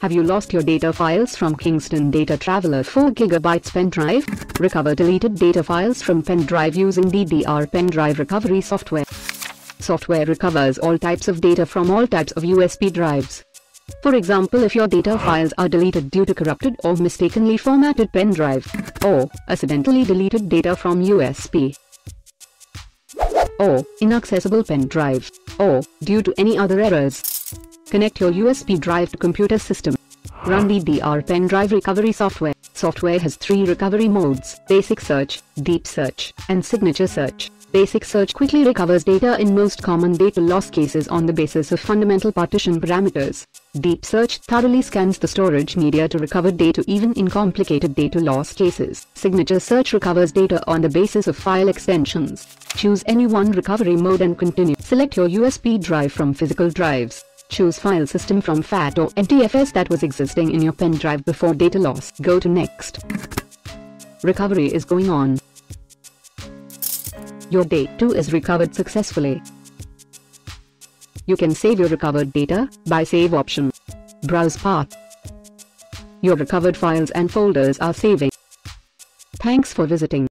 Have you lost your data files from Kingston Data Traveler 4GB pen drive? Recover deleted data files from pen drive using DDR pen drive recovery software. Software recovers all types of data from all types of USB drives. For example if your data files are deleted due to corrupted or mistakenly formatted pen drive, or accidentally deleted data from USB, or inaccessible pen drive, or due to any other errors. Connect your USB drive to computer system. Run DDR pen drive recovery software. Software has three recovery modes, basic search, deep search, and signature search. Basic search quickly recovers data in most common data loss cases on the basis of fundamental partition parameters. Deep search thoroughly scans the storage media to recover data even in complicated data loss cases. Signature search recovers data on the basis of file extensions. Choose any one recovery mode and continue. Select your USB drive from physical drives. Choose file system from FAT or NTFS that was existing in your pen drive before data loss. Go to next. Recovery is going on. Your data 2 is recovered successfully. You can save your recovered data by Save option. Browse path. Your recovered files and folders are saving. Thanks for visiting.